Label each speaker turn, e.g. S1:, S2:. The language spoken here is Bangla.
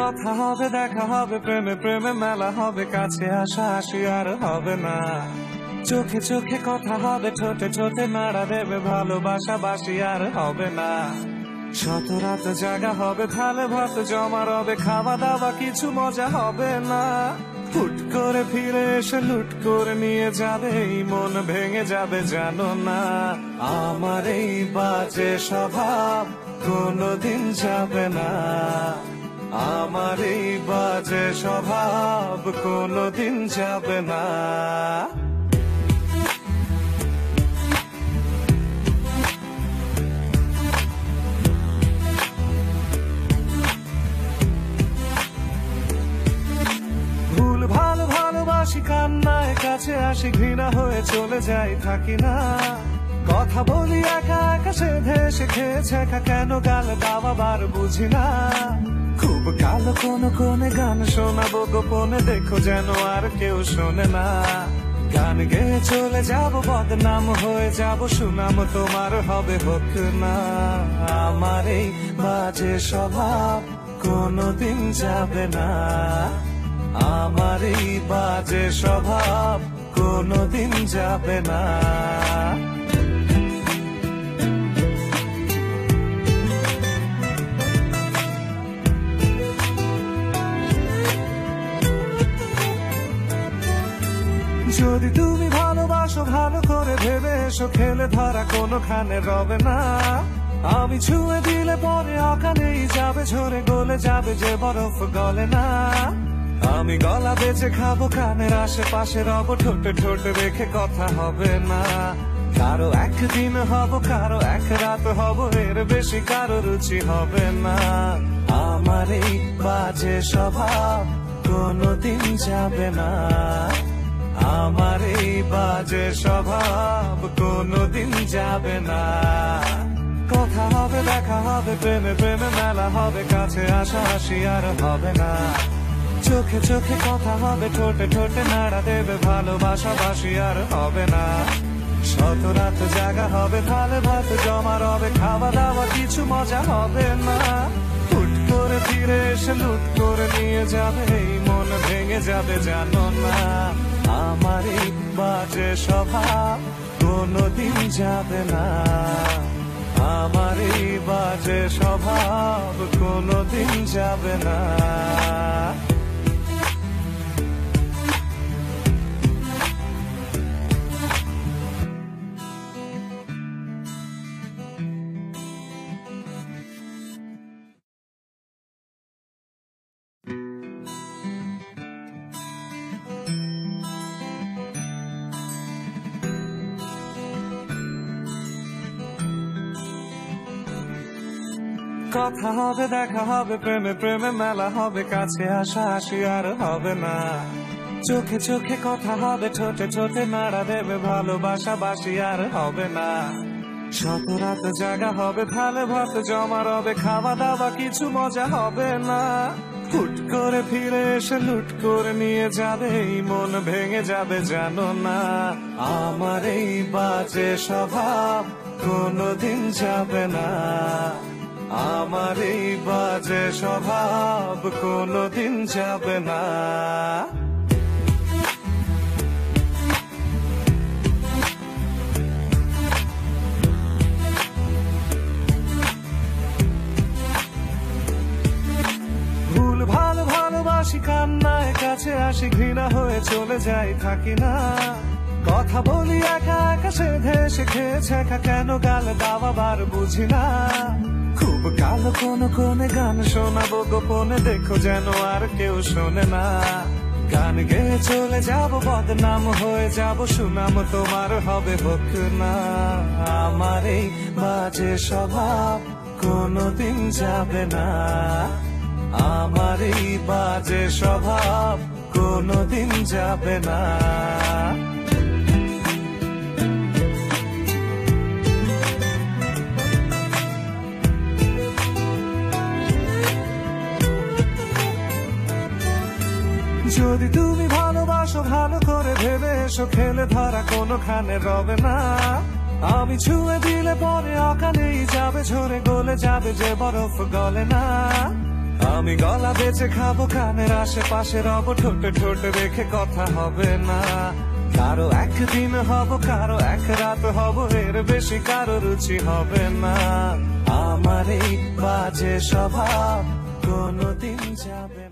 S1: কথা হবে, দেখা হবে, প্রেমে প্রেমে মেলা হবে, কাছে আসা আসি আর হবে না। চোখে চোখে কথা হবে, ঠোঁটে ঠোঁটে নাড়া দেবে, ভালোবাসা বাসি আর হবে না। শত রাত জাগা হবে থালে ভাত জমা রবে, খাওয়া দাওয়া কিছু মজা হবে না। ফুট করে ফিরে এসে লুট করে নিয়ে যাবে, এই মন ভেঙে যাবে, জানো না। আমার এই বাজে স্বভাব কোনোদিন যাবে না। আমার এই বাজে স্বভাব, কোনোদিন যাবে না। ভালোবাসি, কান্নায় কাছে আসি, ঘৃণা হয়ে চলে যাই, থাকি না। কথা বলি একা একা সেধে এসে খেয়েছে কেন গাল দাবাবার বুঝি না। খুব কোন কোনে গান শোনাবো, গোপনে দেখো যেন আর কেউ শোনে না। গান গেয়ে চলে যাব, বদনাম হয়ে যাব, সুনাম তোমার হবে হোক না। আমার এই বাজে স্বভাব কোনোদিন যাবে না। আমার এই বাজে স্বভাব কোনোদিন যাবে না। যদি তুমি ভালোবাসো, ভালো করে ভেবে এসো, খেলে ধরা কোনো কোনোখানে রবে না। আমি ছুঁয়ে দিলে পরে অকালেই যাবে ঝরে গলে যাবে যে বরফ গলে না। আমি গলা বেঁচে খাব, কানের আশেপাশে রব, ঠোঁটে ঠোঁটে রেখে কথা হবে না। কারও একদিন হব, কারও এক রাত হব, এর বেশি কারও রুচি হবে না। আমার এই বাজে স্বভাব কোনোদিন যাবে না। আমার এই বাজে স্বভাব কোনোদিন যাবে না। কথা হবে, দেখা হবে, প্রেমে প্রেমে মেলা হবে, কাছে আসা আসি আর হবে না। চোখে চোখে কথা হবে, ঠোঁটে ঠোঁটে নাড়া দেবে, ভালোবাসা বাসি আর হবে না। শত রাত জাগা হবে, থালে ভাত জমা রবে, খাওয়া দাওয়া কিছু মজা হবে না। হুট করে ফিরে এসে লুট করে নিয়ে যাবে, এই মন ভেঙে যাবে, জানো না। আমার এই বাজে স্বভাব কোনোদিন যাবে না। আমার এই বাজে স্বভাব কোনোদিন যাবে না। কথা হবে, দেখা হবে, প্রেমে প্রেমে মেলা হবে, কাছে আসা আসি আর হবে না। চোখে চোখে কথা হবে ছোটে ছোটে নাড়া দেবে, ভালোবাসা বাসি আর হবে না। শত রাত জাগা হবে থালে ভাত জমা রবে, খাওয়া দাওয়া কিছু মজা হবে না। ফুট করে ফিরে এসে লুট করে নিয়ে যাবে, এই মন ভেঙে যাবে, জানো না। আমার এই বাজে স্বভাব কোনোদিন যাবে না। আমার এই বাজে স্বভাব কোনোদিন যাবে না। ভালো কান্নায় কাছে আসি, ঘৃণা হয়ে চলে যাই, থাকি না। কথা বলি একা একা সেধে এসে খেয়েছে একা, কেন গাল দাবাবার বুঝি না। খুব কালো কোন কোনে গান শোনাবো, গোপনে দেখো যেন আর কেউ শোনে না। গান গেয়ে চলে যাব, বদনাম হয়ে যাব, সুনাম তোমার হবে হোক না। আমার এই বাজে স্বভাব কোনোদিন যাবে না। আমার এই বাজে স্বভাব কোনোদিন যাবে না। যদি তুমি ভালোবাসো, ভালো করে ভেবে এসো, খেলে ধরা কোনো কোনোখানে রবে না। আমি ছুঁয়ে দিলে পরে অকালেই যাবে, ঝরে গলে যাবে যে বরফ গলে না। আমি গলা বেঁচে খাব, কানের আশেপাশে রব, ঠোঁটে ঠোঁটে রেখে কথা হবে না। কারও একদিন হব, কারও এক রাত হব, এর বেশি কারও রুচি হবে না। আমার এই বাজে স্বভাব কোনোদিন যাবে না।